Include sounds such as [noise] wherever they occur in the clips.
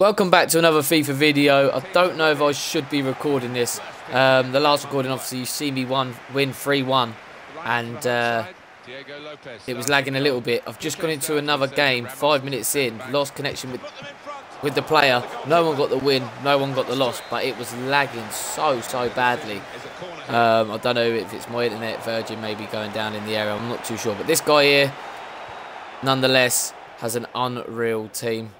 Welcome back to another FIFA video. I don't know if I should be recording this. Um, the last recording, obviously, you see me one win 3-1. And uh, it was lagging a little bit. I've just gone into another game, five minutes in, lost connection with with the player. No one got the win, no one got the loss, but it was lagging so, so badly. Um, I don't know if it's my internet, Virgin maybe going down in the area, I'm not too sure. But this guy here, nonetheless, has an unreal team.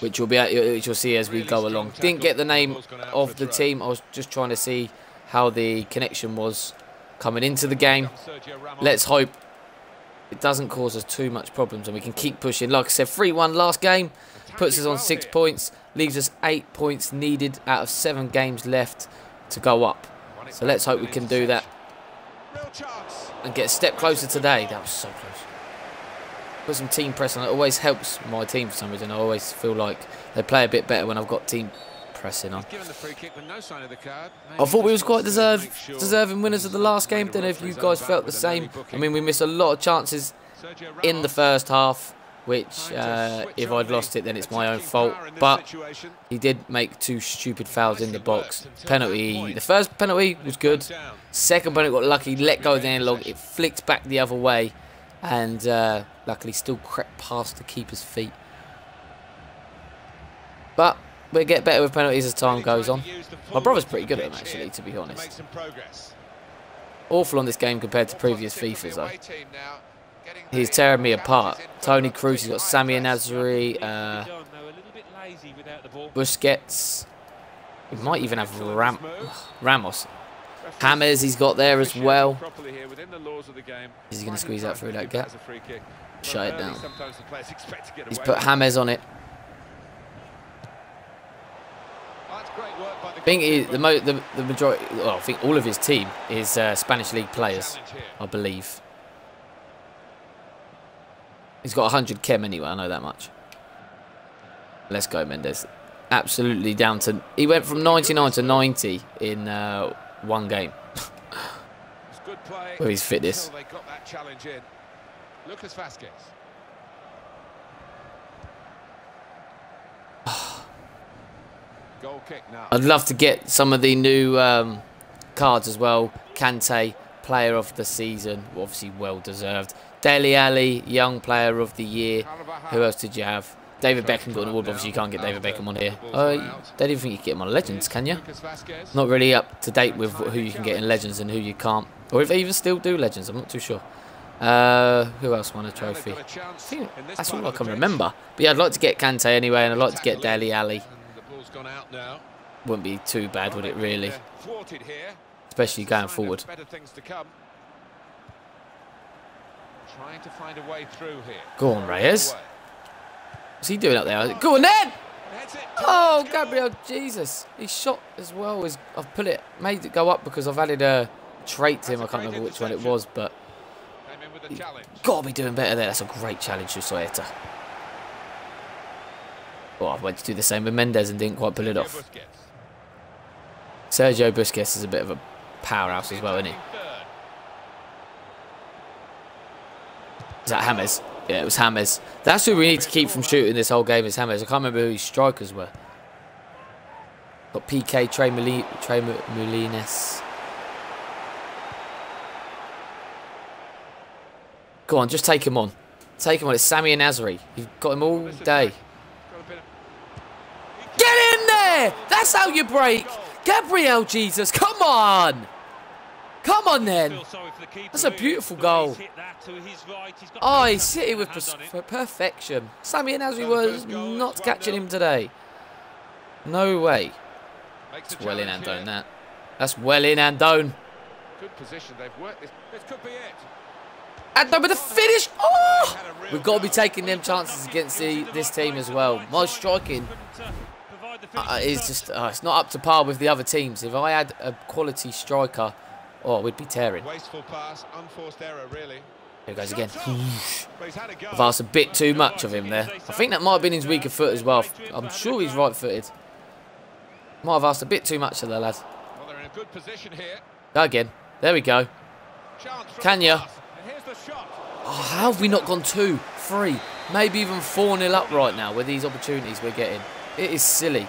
Which you'll be at, which you'll see as we go along. Didn't get the name of the team. I was just trying to see how the connection was coming into the game. Let's hope it doesn't cause us too much problems and we can keep pushing. Like I said, 3-1 last game puts us on six points, leaves us eight points needed out of seven games left to go up. So let's hope we can do that and get a step closer today. That was so close put some team press on. It always helps my team for some reason. I always feel like they play a bit better when I've got team pressing on. I thought we was quite deserve, deserving winners of the last game. Don't know if you guys felt the same. I mean, we missed a lot of chances in the first half, which uh, if I'd lost it, then it's my own fault. But he did make two stupid fouls in the box. Penalty. The first penalty was good. Second penalty got lucky, let go of the analog. It flicked back the other way and uh, luckily still crept past the keeper's feet. But we'll get better with penalties as time goes on. My brother's pretty good at them, actually, to be honest. Awful on this game compared to previous FIFAs, though. He's tearing me apart. Toni Kroos, he's got Sami Nasri, uh, Busquets. He might even have Ram Ramos. James he's got there as well. Is he going to squeeze out through that gap? Shut it down. He's put James on it. I think he, the, mo the, the majority, well, I think all of his team is uh, Spanish league players, I believe. He's got 100 chem anyway, I know that much. Let's go, Mendes. Absolutely down to... He went from 99 to 90 in uh, one game. With his fitness. Lucas Vasquez. [sighs] Goal kick now. I'd love to get some of the new um, cards as well. Kante, player of the season, obviously well deserved. Dele Alli, young player of the year. Who else did you have? David Beckham got an award. Obviously, you can't get David Beckham on here. Uh, don't even think you can get him on Legends, can you? Not really up to date with who you can get in Legends and who you can't. Or if they even still do Legends, I'm not too sure. Uh, who else won a trophy? That's all I can remember. But yeah, I'd like to get Kante anyway, and I'd like to get Dele Alli. Wouldn't be too bad, would it, really? Especially going forward. Go on, Reyes. What's he doing up there? Go on then! Oh, Gabriel, Jesus. He shot as well as I've put it, made it go up because I've added a trait to him. I can't remember which one it was, but got to be doing better there. That's a great challenge to Susaeta. Oh, I went to do the same with Mendes and didn't quite pull it off. Sergio Busquets is a bit of a powerhouse as well, isn't he? Is that James? Yeah, it was Hammers. That's who we need to keep from shooting this whole game is Hammers. I can't remember who his strikers were. Got PK, Trey, Muli Trey Molines. Go on, just take him on. Take him on. It's Sami Nasri. You've got him all day. Get in there! That's how you break. Gabriel Jesus, come on! Come on then. That's a beautiful goal. Oh, he's hit it with perfection. Sami Nasri was not catching him today. No way. It's well in and Andone, that. That's well in Andone. Good position. They've worked this. This could be it. Andone with the finish. Oh! We've got to be taking them chances against the, this team as well. My striking uh, is just, uh, it's not up to par with the other teams. If I had a quality striker Oh, we'd be tearing. Wasteful pass, unforced error, really. Here goes again. I've asked a bit too much of him there. I think that might have been his weaker foot as well. I'm sure he's right-footed. Might have asked a bit too much of the lad. Well, they're in a good position here. Again. There we go. Can you? Oh, how have we not gone two, three? Maybe even four nil up right now with these opportunities we're getting. It is silly.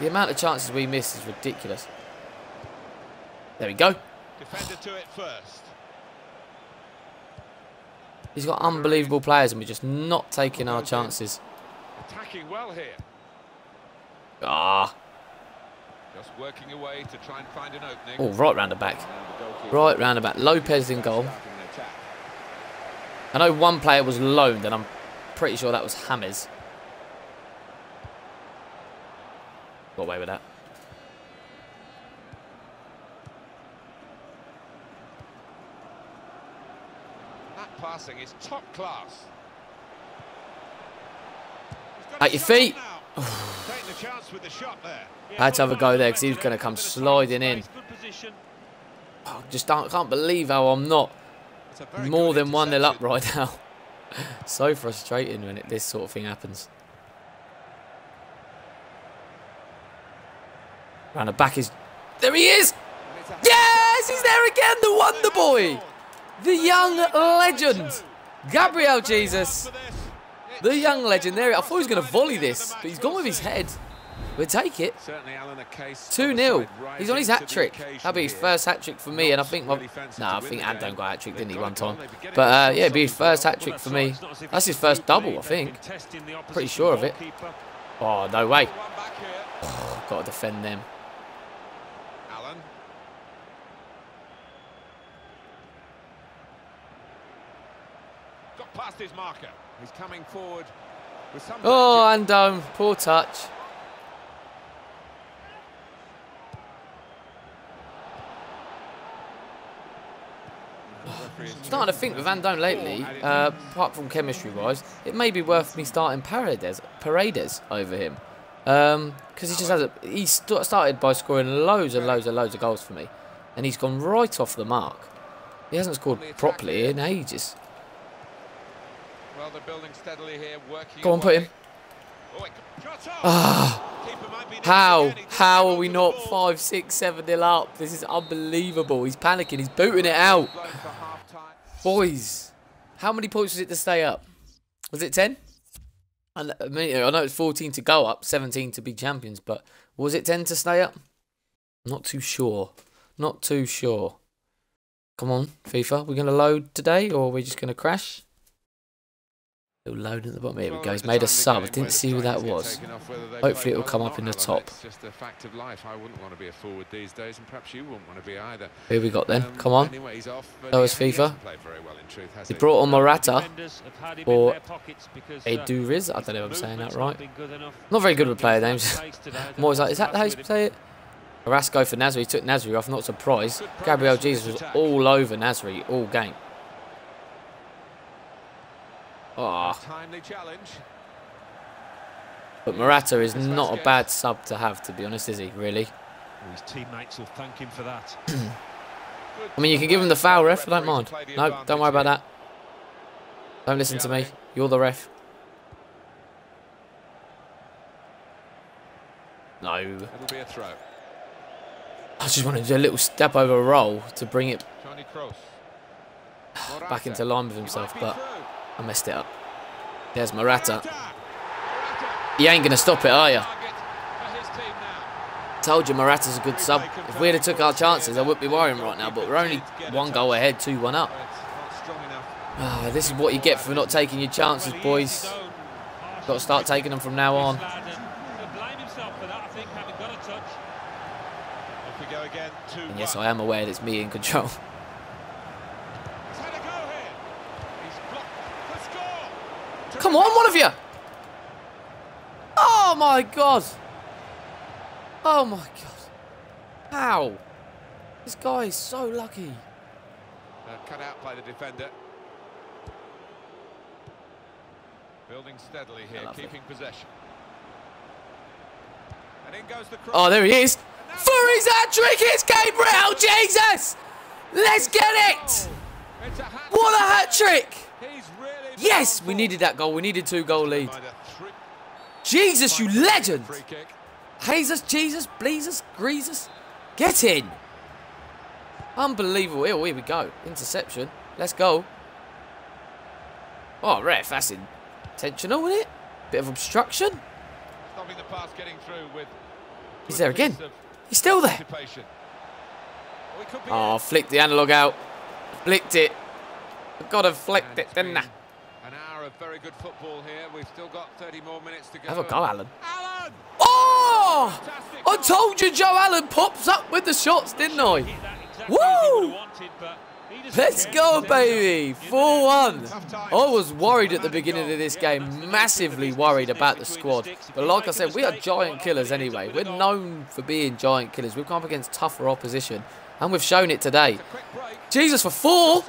The amount of chances we miss is ridiculous. There we go. Defender to it first. He's got unbelievable players and we're just not taking our chances. Attacking well here. Ah. Just working away to try and find an opening. Oh, right round the back. Right round the back. Lopez in goal. I know one player was loaned and I'm pretty sure that was Hammers. Got away with that. Passing is top class. At your feet. [sighs] I had to have a go there because he was going to come sliding in. Oh, just don't, can't believe how I'm not more than 1 0 up right now. [laughs] so frustrating when it, this sort of thing happens. Round the back is... There he is! Yes! He's there again! The Wonder Boy! The young legend! Gabriel Jesus! The young legend there. I thought he was going to volley this, but he's gone with his head. We'll take it. 2-0. He's on his hat-trick. That'll be his first hat-trick for me, and I think... Well, no, I think Andone got a hat-trick, didn't he, one time? But, uh, yeah, it'll be his first hat-trick for me. That's his first double, I think. Pretty sure of it. Oh, no way. Oh, got to defend them. Got past his marker. He's coming forward with some Oh, and um, poor touch. [sighs] starting to think with Van Dome lately, uh, apart from chemistry-wise, it may be worth me starting Paredes, Paredes over him. Because um, he just has a... He st started by scoring loads and loads and loads of goals for me. And he's gone right off the mark. He hasn't scored properly in ages. Well, they're building steadily here, working Go on, put him. Oh, ah. How? How are we not 5, 6, 7 nil up? This is unbelievable. He's panicking. He's booting it out. Boys, how many points was it to stay up? Was it 10? I know it's 14 to go up, 17 to be champions, but was it 10 to stay up? Not too sure. Not too sure. Come on, FIFA. We're going to load today, or we're we just going to crash? Little load at the bottom. Here we go. He's made a sub. I didn't see who that was. Hopefully it will come up in the top. just a fact of life. I wouldn't want to be a forward these days, and perhaps you wouldn't want to be either. Who we got then? Um, come on. That was FIFA. He brought on Morata or Aduriz. I don't know if I'm saying that right. Not very good with player names. More is [laughs] that? Is that how you say it? Carrasco for Nasri. He took Nasri off. Not surprised. Gabriel Jesus was all over Nasri all game. Oh. But Morata is not a bad sub to have, to be honest, is he? Really? His teammates will thank him for that. [clears throat] I mean, you can give him the foul, ref. I don't mind. No, don't worry about that. Don't listen to me. You're the ref. No. It'll be a throw. I just wanted to do a little step over roll to bring it [sighs] back into line with himself, but I messed it up. There's Morata. You ain't going to stop it, are you? Told you Morata's a good sub. If we'd have took our chances, I wouldn't be worrying right now. But we're only one goal ahead, 2-1 up. Oh, this is what you get for not taking your chances, boys. Got to start taking them from now on. And yes, I am aware that it's me in control. [laughs] Come on, one of you! Oh my god! Oh my god. How? This guy is so lucky. Uh, cut out by the defender. Building steadily here, keeping possession. And in goes the cross. Oh, there he is. For his hat-trick, it's Gabriel Jesus! Let's get it! What a hat-trick! Yes, we needed that goal. We needed two goal lead. Jesus, you legend! Jesus, Jesus, Bleezus, Greasus. Get in! Unbelievable. Here, here we go. Interception. Let's go. Oh, ref, that's in Intentional, isn't it? Bit of obstruction. Stopping the pass getting through with He's there again. He's still there. Oh, flicked the analog out. Flicked it. I've got to flick it, didn't I? An hour of very good football here. We've still got 30 more minutes to go. Have a go, Allen. Allen! Oh! I told you Joe Allen pops up with the shots, didn't I? Woo! Let's go, baby! 4-1. I was worried at the beginning of this game, massively worried about the squad. But like I said, we are giant killers anyway. We're known for being giant killers. We've come up against tougher opposition, and we've shown it today. Jesus, for four?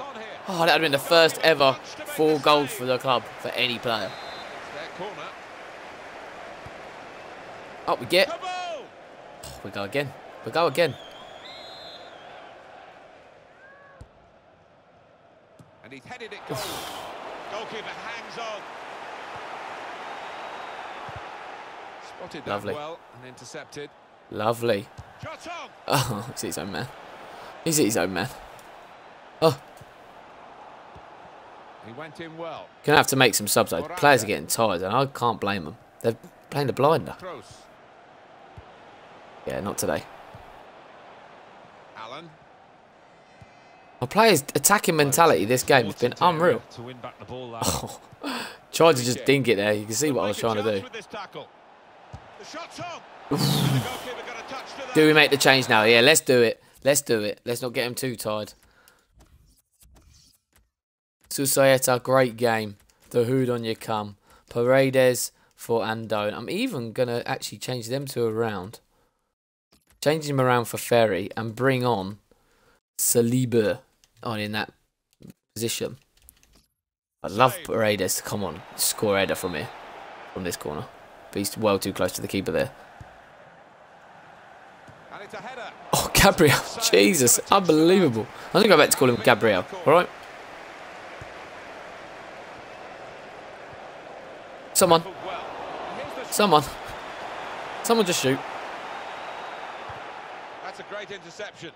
Oh, that would have been the first ever four goals for the club, for any player. Up we get. Oh, we go again. We go again. And he's headed it goal. [sighs] Goalkeeper hangs on. Spotted that Lovely. well and intercepted. Lovely. [laughs] Oh, he's his own man. He's his own man. Oh. He went in well. Gonna have to make some subs though. Players are getting tired and I can't blame them. They're playing the blinder. Yeah, not today. Allen. Our players' attacking mentality this game has been unreal. To win back the ball oh, tried to just dink it there. You can see what I was trying to do. Do we make the change now? Yeah, let's do it. Let's do it. Let's not get him too tired. Susaeta, great game. The Hood on your come. Paredes for Andone. I'm even going to actually change them to a round. Change him around for Ferry and bring on Saliba on in that position. I love Paredes to come on, score header from here, from this corner. But he's well too close to the keeper there. Oh, Gabriel. Jesus, unbelievable. I'm going to go back to call him Gabriel, alright? Someone. Someone. Someone just shoot. That's a great interception.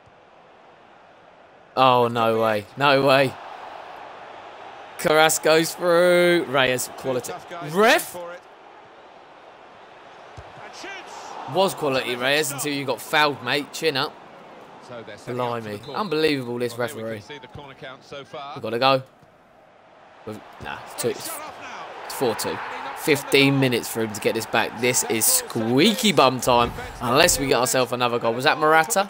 Oh, no way. No way. Carrasco's through. Reyes, quality. Ref? Was quality, Reyes, until you got fouled, mate. Chin up. So Blimey. Unbelievable, this well, referee. So We've got to go. We've, nah, it's, it's 4-2. 15 minutes for him to get this back. This is squeaky bum time, unless we get ourselves another goal. Was that Morata?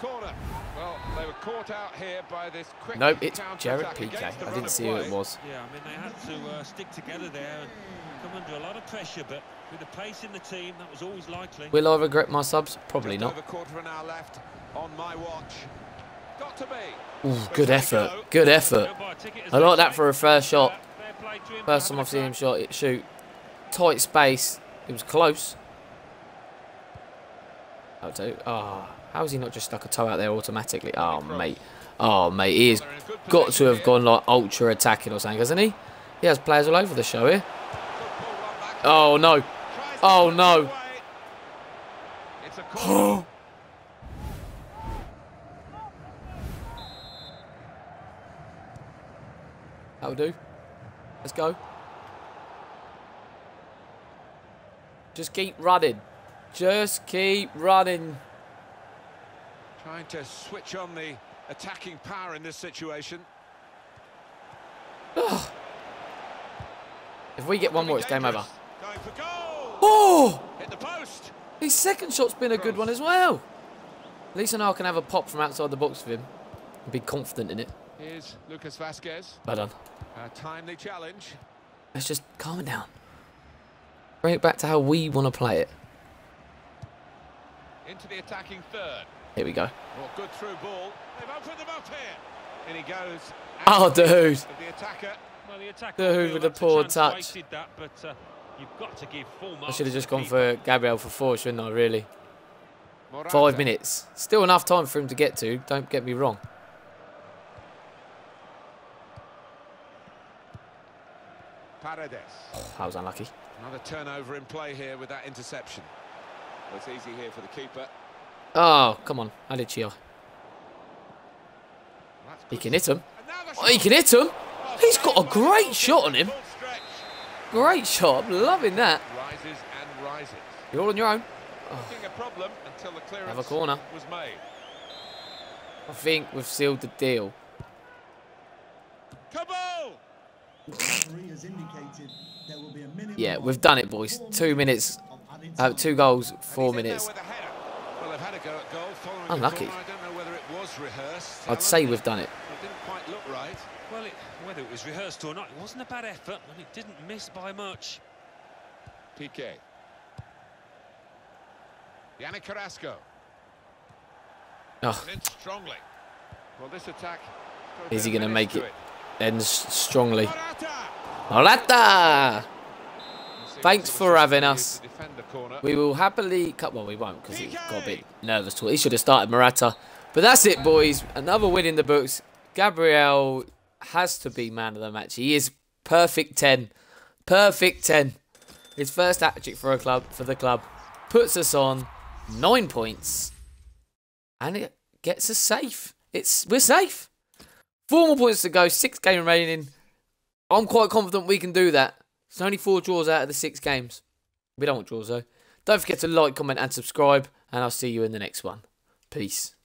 Nope, it's Gerard Piqué. I didn't see who it was. Yeah, I mean, they had to uh, stick together there and come under a lot of pressure, but with the pace in the team, that was always likely. Will I regret my subs? Probably not. Ooh, good effort. Good effort. I like that for a first shot. First time I've seen him shot it shoot. Tight space. It was close. I'll do. Ah. Oh. How has he not just stuck a toe out there automatically? Oh, mate. Oh, mate. He has got to have gone like ultra attacking or something, hasn't he? He has players all over the show here. Oh, no. Oh, no. Oh. [gasps] That'll do. Let's go. Just keep running. Just keep running. Trying to switch on the attacking power in this situation. if we get one more, it's game over. Oh! Hit the post. His second shot's been a good one as well. At least I know I can have a pop from outside the box with him and be confident in it. Here's Lucas Vasquez. Well done. A timely challenge. Let's just calm it down. Bring it back to how we want to play it. Into the attacking third. Here we go. Well, good through ball. They've opened them up here. And he goes. Oh, dude. The attacker. Well, the attacker dude with a poor touch. That, but, uh, you've got to give full I should have just gone for Gabriel for four, shouldn't I, really? Morata. Five minutes. Still enough time for him to get to, don't get me wrong. Paredes. Oh, [sighs] that was unlucky. Another turnover in play here with that interception. Well, it's easy here for the keeper. Oh, come on. Alicia. He oh, can hit him. Oh, he can hit him. He's got a great shot on him. Great shot. I'm loving that. Rises and rises. You're all on your own. Looking a problem until the clearance Have a corner. I think we've sealed the deal. Kabul! Yeah, we've done it, boys. Two minutes. Uh, two goals, four minutes. Well, they've had a go at goal Unlucky. corner. I don't know whether it was rehearsed. I'd say we've done it. It didn't quite look right. Well, it, whether it was rehearsed or not, it wasn't a bad effort, and it didn't miss by much. Piqué. Yannick Carrasco. Oh, strongly. Well, this attack. Is he gonna make to it? Ends strongly. Morata! Thanks for having us. We will happily cut. Well, we won't because he got a bit nervous. He should have started Morata. But that's it, boys. Another win in the books. Gabriel has to be man of the match. He is perfect 10. Perfect 10. His first hat trick for a club for the club puts us on nine points, and it gets us safe. It's we're safe. Four more points to go. Six game remaining. I'm quite confident we can do that. It's only four draws out of the six games. We don't want draws though. Don't forget to like, comment, and subscribe, and I'll see you in the next one. Peace.